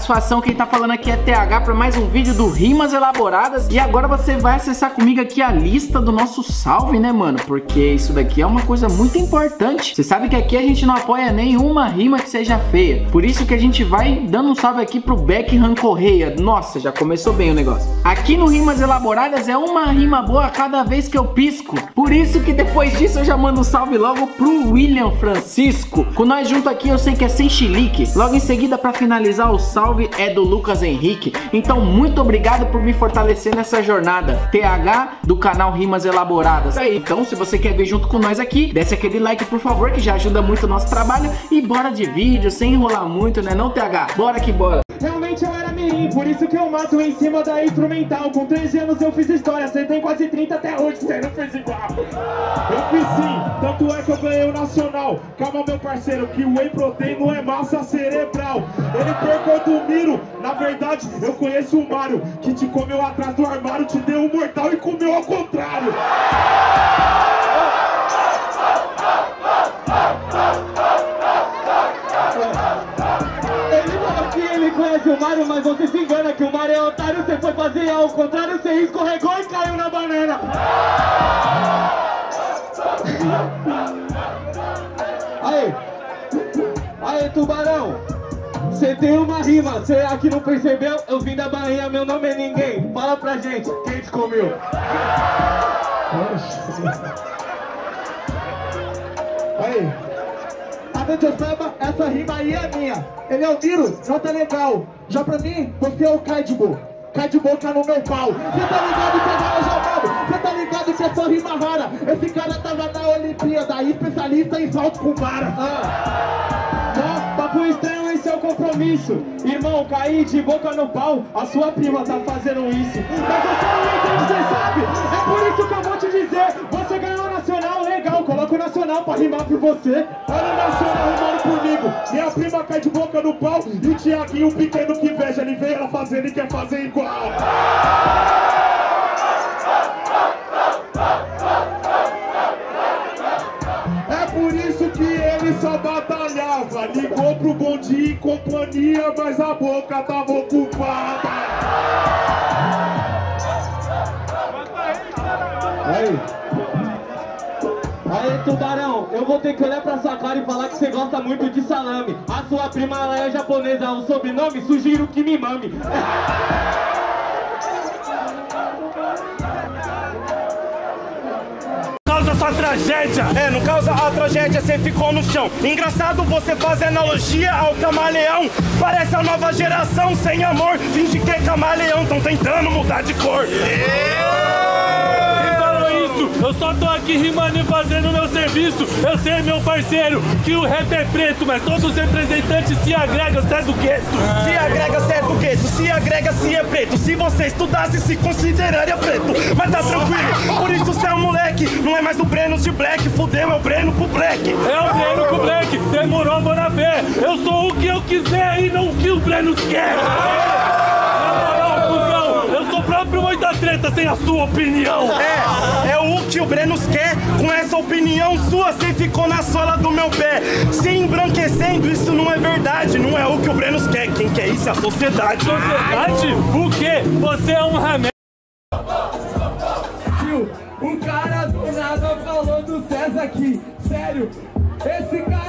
Satisfação, quem tá falando aqui é TH para mais um vídeo do Rimas Elaboradas. E agora você vai acessar comigo aqui a lista do nosso salve, né, mano? Porque isso daqui é uma coisa muito importante. Você sabe que aqui a gente não apoia nenhuma rima que seja feia. Por isso que a gente vai dando um salve aqui pro Beckham Correia. Nossa, já começou bem o negócio. Aqui no Rimas Elaboradas é uma rima boa cada vez que eu pisco. Por isso que depois disso eu já mando um salve logo pro William Francisco. Com nós junto aqui eu sei que é sem chilique. Logo em seguida, para finalizar, o salve é do Lucas Henrique. Então, muito obrigado por me fortalecer nessa jornada. TH do canal Rimas Elaboradas. Aí, então, se você quer ver junto com nós aqui, desce aquele like, por favor, que já ajuda muito o nosso trabalho. E bora de vídeo, sem enrolar muito, né não, TH? Bora que bora! Realmente eu era mirim, por isso que eu mato em cima da instrumental. Com 13 anos eu fiz história, cê tem quase 30 até hoje, cê não fez igual. Eu fiz sim, tanto é que eu ganhei o nacional. Calma meu parceiro, que o whey protein não é massa cerebral. Ele percou do Miro, na verdade eu conheço o Mário Que te comeu atrás do armário, te deu um mortal e comeu ao contrário conhece o Mario, mas você se engana que o Mario é otário, você foi fazer ao contrário, você escorregou e caiu na banana. Aí, aí tubarão, você tem uma rima, você aqui não percebeu? Eu vim da Bahia, meu nome é ninguém. Fala pra gente, quem te comeu? Aí. Essa rima aí é minha. Ele é o Miro, nota legal. Já pra mim, você é o Kaidibo. Cai de boca no meu pau. Cê tá ligado que agora já mando. Cê tá ligado que é só rima rara. Esse cara tava na Olimpíada, especialista em salto com vara. Ah. papo estranho, esse é o compromisso. Irmão, caí de boca no pau. A sua prima tá fazendo isso. Mas você não entende, cê sabe. É por isso que eu vou te dizer. Ganhou nacional, pra rimar por você. Olha nacional rimando comigo. Minha prima cai de boca no pau. E o Tiaguinho, pequeno que veja, ele vê ela fazendo e quer fazer igual. É por isso que ele só batalhava Ligou pro bom dia e companhia Mas a boca tava ocupada Aí, tubarão, eu vou ter que olhar pra sua cara e falar que você gosta muito de salame A sua prima, ela é japonesa, o sobrenome, sugiro que me mame causa sua tragédia. É, não causa a tragédia, você ficou no chão. Engraçado você fazer analogia ao camaleão. Parece a nova geração sem amor. Finge que é camaleão, tão tentando mudar de cor. Eu só tô aqui rimando e fazendo meu serviço. Eu sei, meu parceiro, que o rap é preto, mas todos os representantes se agregam, se é do gueto. Se agrega, se é do gueto. Se agrega, se é preto. Se você estudasse, se consideraria preto. Mas tá tranquilo, por isso você é um moleque. Não é mais o Breno de Black. Fudeu, é o Breno pro Black. É o Breno pro Black. Demorou, na fé. Eu sou o que eu quiser e não o que o Breno quer próprio muita treta sem a sua opinião. É, é o que o Brenos quer. Com essa opinião sua, você ficou na sola do meu pé. Se embranquecendo, isso não é verdade. Não é o que o Brenos quer. Quem quer isso é a sociedade. Sociedade? O quê? Você é um remédio. O cara do nada falou do César aqui. Sério, esse cara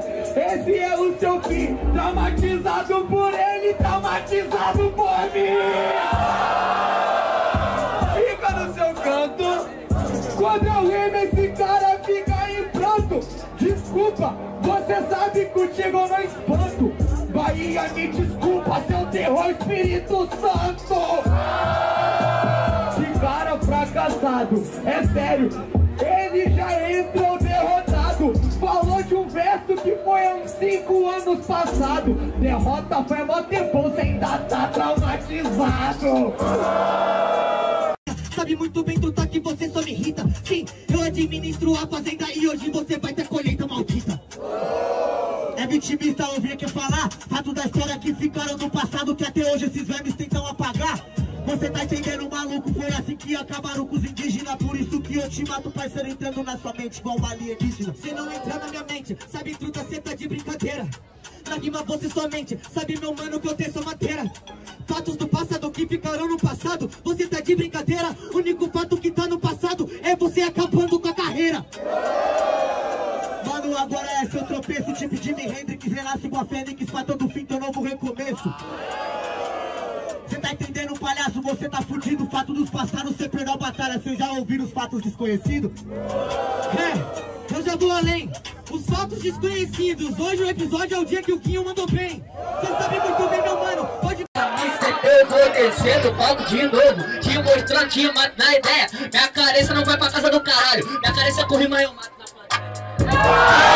César. Esse é o seu fim. Traumatizado por ele, traumatizado por mim. Fica no seu canto. Quando eu rimo, esse cara fica em pronto. Desculpa, você sabe contigo eu não espanto. Bahia, me desculpa, seu terror, Espírito Santo. Que cara fracassado, é sério. Ele já entrou verso que foi uns 5 anos passado. Derrota foi mó tempo, você ainda tá traumatizado. Sabe muito bem do que você só me irrita. Sim, eu administro a fazenda e hoje você vai ter colheita maldita. É vitimista ouvir aqui falar Fato da história que ficaram no passado Que até hoje esses vermes tentam apagar Você tá entendendo, maluco? Foi assim que acabaram com os indígenas. Por isso que eu te mato, parceiro, entrando na sua mente igual uma alienígena. Você não entra na minha mente, sabe, truta, cê tá de brincadeira. Na rima você somente, sabe, meu mano, que eu tenho sua matéria. Fatos do passado que ficaram no passado. Você tá de brincadeira. O único fato que tá no passado é você acabando com a carreira. Mano, agora é seu tropeço, tipo Jimi Hendrix, renasce igual a Fênix, pra todo fim, teu novo recomeço. Você tá fudido. Fato dos passados, cê perdeu a batalha. Cê já ouviram os fatos desconhecidos? É, eu já vou além. Os fatos desconhecidos. Hoje o episódio é o dia que o Quinho mandou bem. Cê sabe muito bem, meu mano. Pode. Eu vou descer do palco de novo, te mostrando, te mato na ideia. Minha cabeça não vai pra casa do caralho, minha cabeça com rima eu mato na plateia.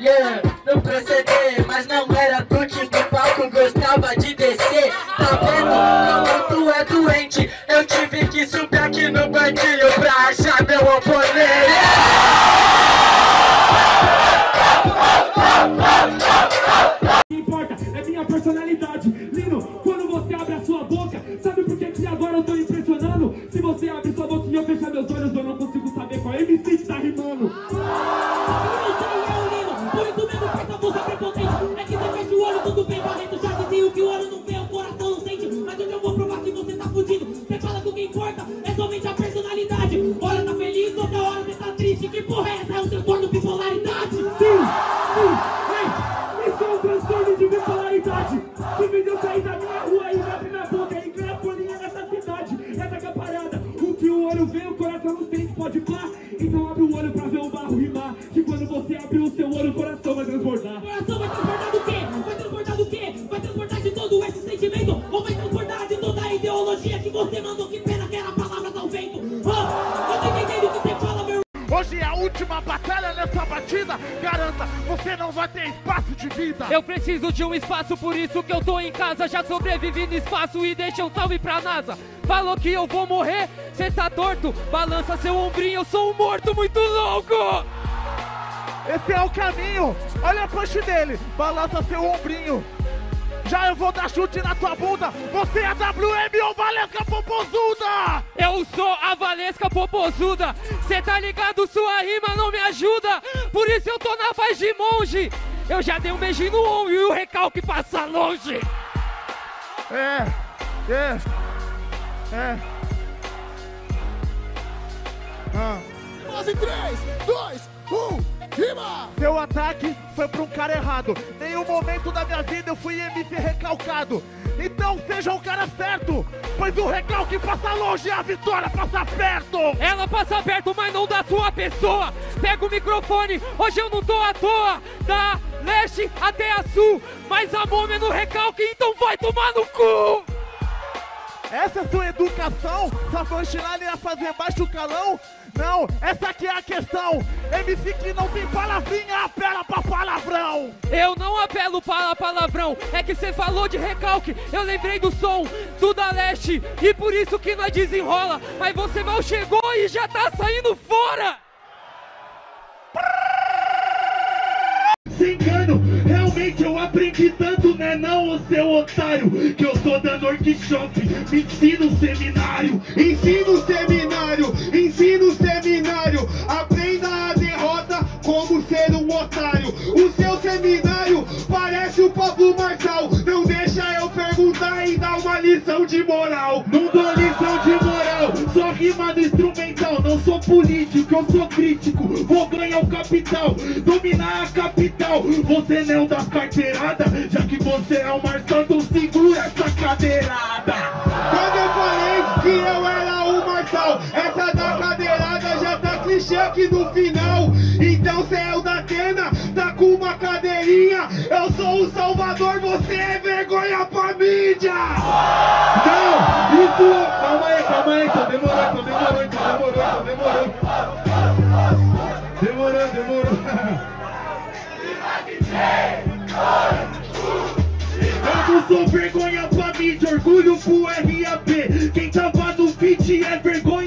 Yeah, não proceder, mas não era do palco, gostava de descer. Tá vendo pode pá Então abre o olho espaço de vida. Eu preciso de um espaço, por isso que eu tô em casa. Já sobrevivi no espaço e deixa um salve pra NASA. Falou que eu vou morrer, cê tá torto. Balança seu ombrinho, eu sou um morto muito louco. Esse é o caminho. Olha a punch dele. Balança seu ombrinho. Já eu vou dar chute na tua bunda. Você é WM ou Valesca Popozuda? Eu sou a Valesca Popozuda. Cê tá ligado, sua rima não me ajuda. Por isso eu tô na paz de monge. Eu já dei um beijinho no ombro e o recalque passa longe. É, é, é. Ah. Mas em 3, 2, 1, rima! Seu ataque foi pra um cara errado. Nenhum momento da minha vida eu fui MC recalcado. Então seja o cara certo, pois o recalque passa longe e a vitória passa perto. Ela passa perto, mas não da sua pessoa. Pega o microfone, hoje eu não tô à toa. Da leste até a sul, mas a é no recalque, então vai tomar no cu. Essa é sua educação? Punchline ia fazer baixo calão? Não, essa aqui é a questão. MC que não tem palavrinha apela pra palavrão. Eu não apelo para palavrão, é que cê falou de recalque. Eu lembrei do som do da leste e por isso que nós desenrola. Mas você mal chegou e já tá saindo fora. Aprendi tanto, né não, ô seu otário Que eu sou da workshop, me ensina um seminário Ensina o seminário, ensina o seminário. Aprenda a derrota como ser um otário. O seu seminário parece o Pablo Marçal. Não deixa eu perguntar e dar uma lição de moral. Não dou lição de moral, só rima no Não sou político, eu sou crítico. Vou ganhar o capital, dominar a capital. Você não dá carteirada, já que você é o Marçal Então segura essa cadeirada. Quando eu falei que eu era o Marçal, essa da clichê aqui no final. Então cê é o da Atena, tá com uma cadeirada. Imitador, você é vergonha pra mídia! Não, isso... Calma aí, calma aí, então demorou, então demorou, então demorou, então demorou. Demorou, demorou. Eu não sou vergonha pra mídia, orgulho pro RAP. Quem tava no feat é vergonha,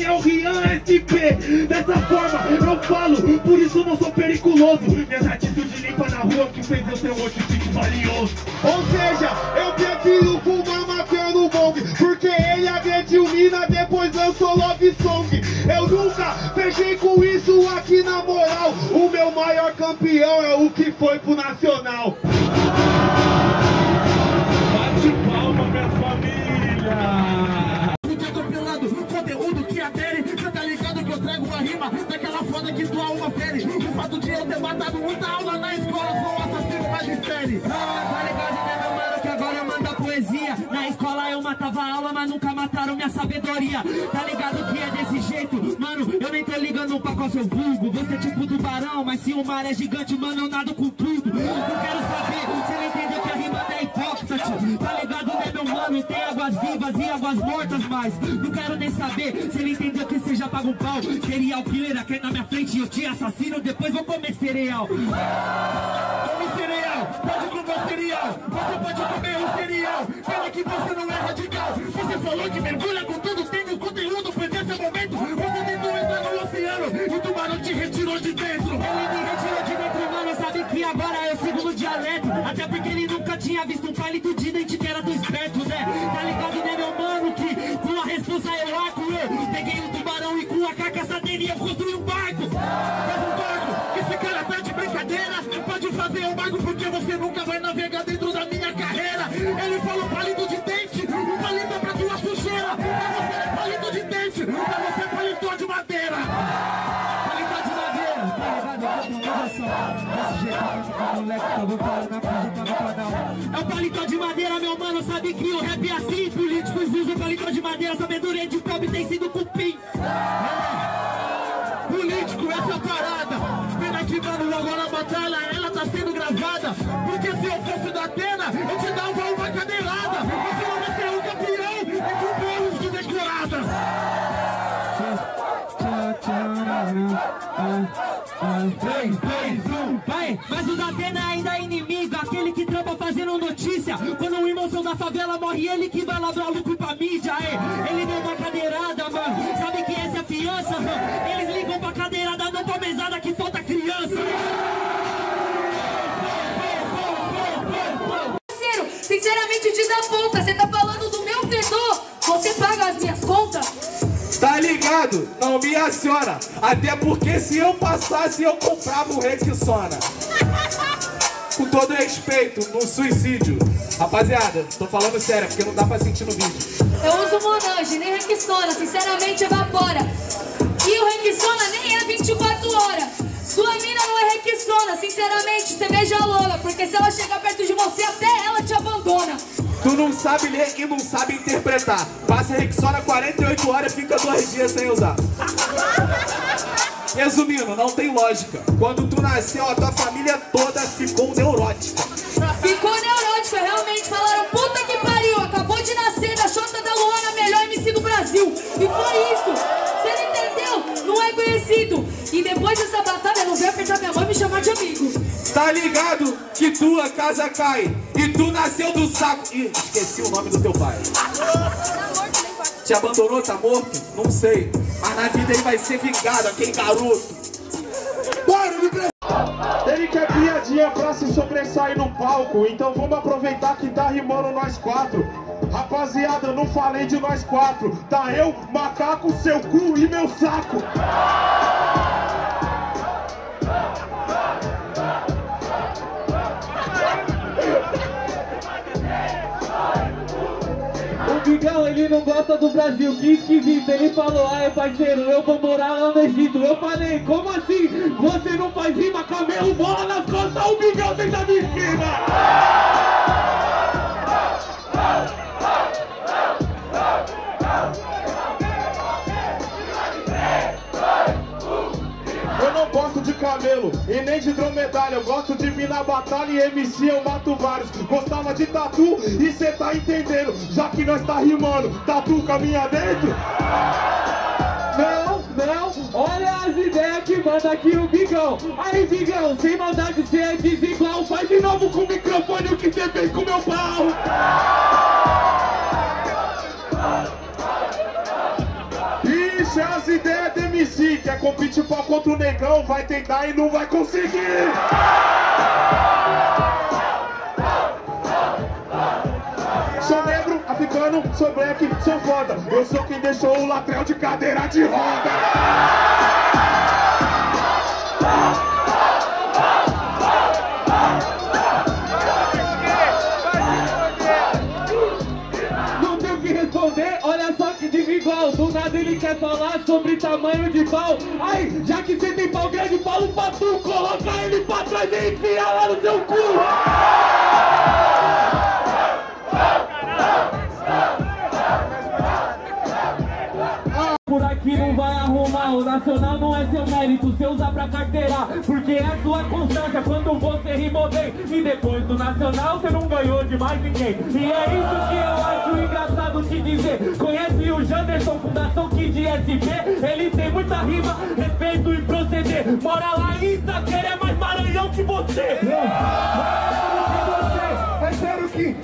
é. Dessa forma eu falo, por isso não sou periculoso. Minhas atitudes limpas na rua que fez eu um outro feat valioso. Ou seja, eu prefiro fumar maconha no bong, porque ele agrediu mina, depois lançou love song. Eu nunca fechei com isso aqui na moral. O meu maior campeão é o que foi pro Nacional. Rima Daquela foda que tua alma fere. O fato de eu ter matado muita aula na escola Sou o assassino magistério Ah, tá ligado né meu mano que agora eu mando a poesia. Na escola eu matava aula mas nunca mataram minha sabedoria. Tá ligado que é desse jeito? Mano, eu nem tô ligando pra qual seu vulgo. Você é tipo tubarão, mas se o mar é gigante Mano, eu nado com tudo. Não quero saber se ele rima tio. Tá ligado né meu mano, tem águas vivas e águas mortas Mas não quero nem saber se ele entendeu que você já paga um pau. Serial killer aqui na minha frente eu te assassino Depois vou comer cereal. Come cereal, pode comer cereal. Você pode comer o cereal. Pena que você não é radical. Você falou que mergulha com tudo, tem tinha visto um palito de dente que era do esperto, né? Tá ligado, né, meu mano, que com a responsa eu arco Eu peguei um tubarão e com a carcaçadeira eu construí um barco um barco, esse cara tá de brincadeira Pode fazer um barco porque você nunca vai navegar É o paletó de madeira, meu mano, sabe que o rap é assim. Políticos usam paletó de madeira, sabedoria de pobre tem sido cupim. Político, essa é a parada. Pena que, mano, agora a batalha, ela tá sendo gravada. Porque se eu fosse da Atena, eu te dava uma cadeirada. Você não vai ser um campeão é o povo de descurada. Tchau, tchau, tchau. 3, 2, 1, vai! Mas o da Datena ainda é inimigo, aquele que trampa fazendo notícia. Quando o irmãozão da favela morre, ele que vai lavar o lucro pra mídia, é. Ele deu uma cadeirada, mano. Sabe que essa é fiança? Eles ligam pra cadeirada, não pra mesada que falta criança. Parceiro, sinceramente conta Você tá falando do meu fedor. Você paga as minhas contas? Ligado? Não me aciona. Até porque se eu passasse, eu comprava o Rexona. Com todo respeito, no suicídio. Rapaziada, tô falando sério, porque não dá pra sentir no vídeo. Eu uso Monange, nem Rexona, sinceramente evapora. E o Rexona nem é 24 horas. Sua mina não é Rexona, sinceramente, você beija a Lola. Porque se ela Tu não sabe ler e não sabe interpretar. Passa Rexona 48 horas e fica dois dias sem usar. Resumindo, não tem lógica. Quando tu nasceu, a tua família toda ficou neurótica. Ficou neurótico, realmente falaram, puta que pariu, acabou de nascer da Xota da Luana, melhor MC do Brasil. E foi isso. Você não entendeu? Não é conhecido. E depois dessa batalha, não veio apertar minha mão e me chamar de amigo. Tá ligado que tua casa cai e tu nasceu do saco. Ih, esqueci o nome do teu pai. Te abandonou, tá morto? Não sei. Mas na vida ele vai ser vingado, aquele garoto. Bora, me pre- Ele quer piadinha pra se sobressair no palco, então vamos aproveitar que tá rimando nós quatro. Rapaziada, eu não falei de nós quatro. Tá eu, macaco, seu cu e meu saco. Ele não gosta do Brasil, que esquisito. Ele falou, ai parceiro, eu vou morar lá no Egito. Eu falei, como assim? Você não faz rima, camelo, bola nas costas, o Bigão sentado em cima. Eu gosto de vir na batalha e MC eu mato vários. Gostava de tatu e cê tá entendendo. Já que nós tá rimando, tatu caminha dentro. Não, não, olha as ideias que manda aqui o Bigão. Aí, Bigão, sem maldade, você é desigual. Faz de novo com o microfone o que você fez com meu pau. MC. Quer competir pau contra o negão, vai tentar e não vai conseguir. Sou negro, africano, sou black, sou foda. Eu sou quem deixou o latrel de cadeira de roda. Do nada ele quer falar sobre tamanho de pau. Ai, já que você tem pau grande, fala pra tu. Coloca ele pra trás e enfia lá no seu cu. Nacional não é seu mérito, você usa pra carteirar, porque é sua constância quando você rimou bem. E depois do nacional você não ganhou de mais ninguém. E é isso que eu acho engraçado te dizer. Conhece o Janderson, Fundação Kid SP? Ele tem muita rima, respeito e proceder. Mora lá em Itaquera, é mais Maranhão que você. É sério que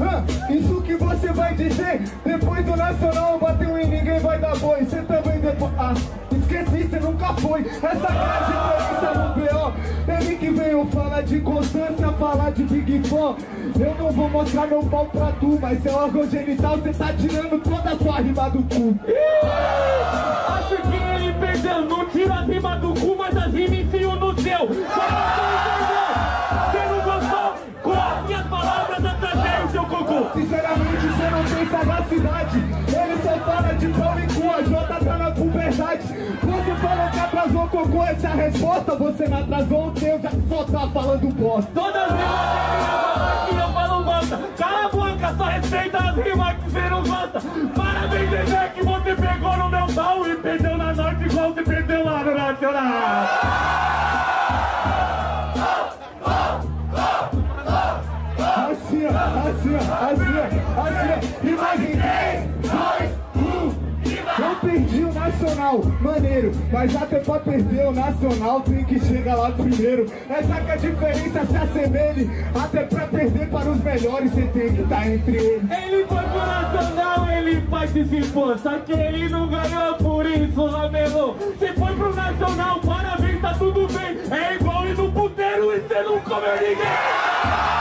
hã, isso que você vai dizer Depois do Nacional bateu em ninguém vai dar boi Você também depois... Ah, nunca foi Essa cara de entrevista no B.O. Ele que veio falar de constância, falar de Big Fun Eu não vou mostrar meu pau pra tu Mas seu órgão genital, você tá tirando toda a sua rima do cu Acho que ele perdeu, não tira as rimas do cu, mas as rimas enfio no seu. Você não gostou? As minhas palavras atrasei o seu cocô. Sinceramente, você não tem sagacidade Ele só fala de pau atrasou cocô, essa resposta Você não atrasou o teu, já só tá falando bosta Todas as rimas que eu falo bosta. Cala a boca, só respeita as rimas que você não gosta. Parabéns, Zezé, que você pegou no meu pau e perdeu na norte igual você perdeu lá no Nacional. Nacional, maneiro Mas até pra perder o Nacional tem que chegar lá primeiro Essa que é a diferença se assemelhe Até pra perder para os melhores você tem que estar entre eles Ele foi pro Nacional, ele participou, só que ele não ganhou por isso, Lamelo. Você foi pro Nacional, parabéns, tá tudo bem. É igual ir no puteiro e você não comeu ninguém.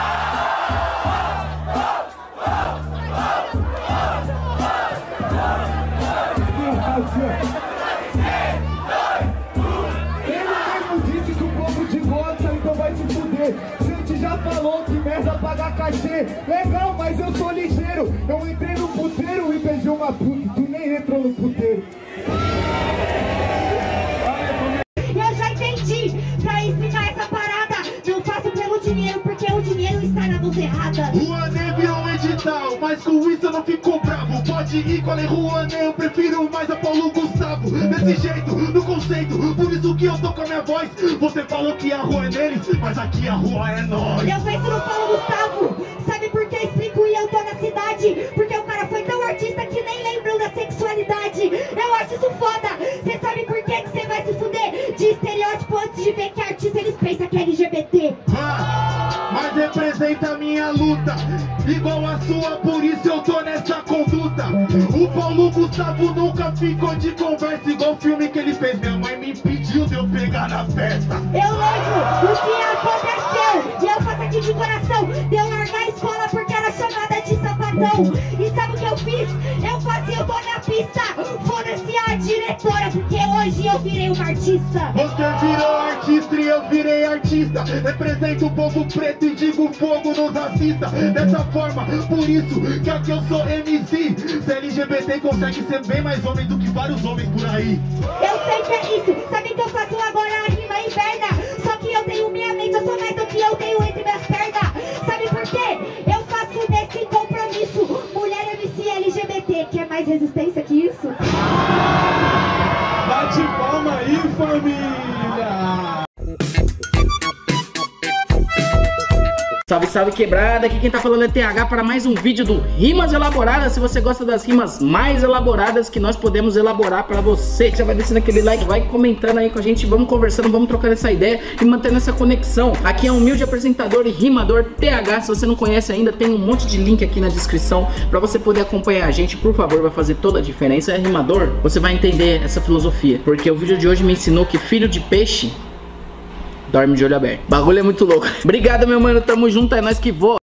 Uma puta. Tu nem entrou no puteiro. Eu já entendi. Pra explicar essa parada, não faço pelo dinheiro, porque o dinheiro está na mão errada. Rouanet virou um edital, mas com isso eu não fico bravo. Pode ir com a Lei Rouanet, eu prefiro mais a Paulo Gustavo. Desse jeito, no conceito, por isso que eu tô com a minha voz. Você falou que a rua é neles, mas aqui a rua é nós. Eu penso no Paulo Gustavo. Sabe por que explico e eu tô na cidade? Porque o Isso foda. Cê sabe por que que cê vai se fuder? De estereótipo antes de ver que artista eles pensam que é LGBT. Ah, mas representa a minha luta. Igual a sua, por isso eu tô nessa conduta. O Paulo Gustavo nunca ficou de conversa Igual o filme que ele fez. Minha mãe me impediu de eu pegar na festa. Eu lembro o que aconteceu. E eu faço aqui de coração. Deu largar a escola porque era chamada de sapatão. E sabe o que eu fiz? Eu passei, eu tô na pista Foda-se a diretora Porque hoje eu virei uma artista. Você virou artista e eu virei artista. Represento o povo preto e digo fogo nos assista Dessa forma, por isso que aqui eu sou MC Se LGBT consegue ser bem mais homem do que vários homens por aí. Eu sei que é isso. Sabe que eu faço agora a rima inverna? Só que eu tenho minha mente Eu sou mais do que eu tenho entre minhas pernas Quer mais resistência que isso? Salve, salve quebrada, aqui quem tá falando é TH para mais um vídeo do Rimas Elaboradas. Se você gosta das rimas mais elaboradas que nós podemos elaborar para você Já vai descendo aquele like, vai comentando aí com a gente, vamos conversando, vamos trocando essa ideia e mantendo essa conexão. Aqui é um humilde apresentador e rimador TH, se você não conhece ainda tem um monte de link aqui na descrição para você poder acompanhar a gente. Por favor, vai fazer toda a diferença, é rimador, você vai entender essa filosofia Porque o vídeo de hoje me ensinou que filho de peixe dorme de olho aberto. Bagulho é muito louco. Obrigado, meu mano. Tamo junto. É nós que voa.